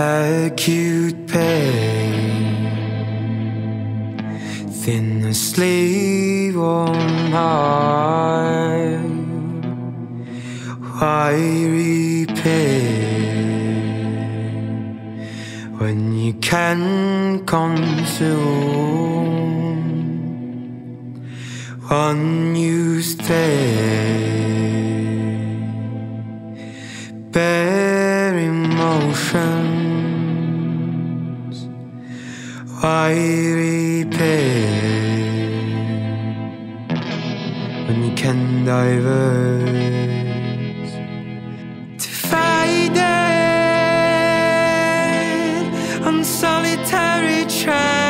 acute pain, thin the sleeve on high, wiry pain when you can consume unused day, emotions, wiry pain when you can diverse, divided on solitary tracks,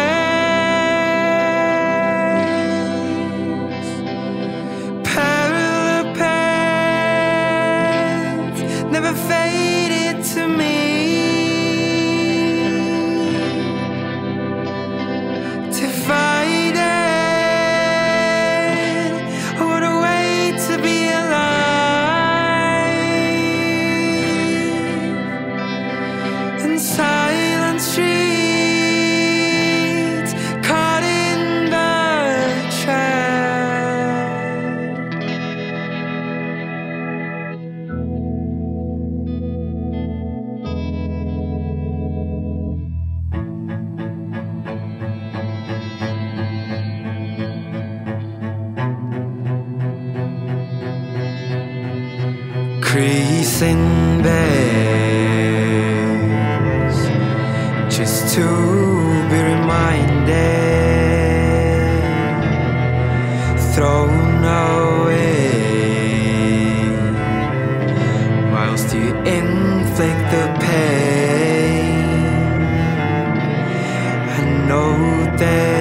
streets, caught in the trap. creasing to be reminded, thrown away, whilst you inflict the pain. I know that.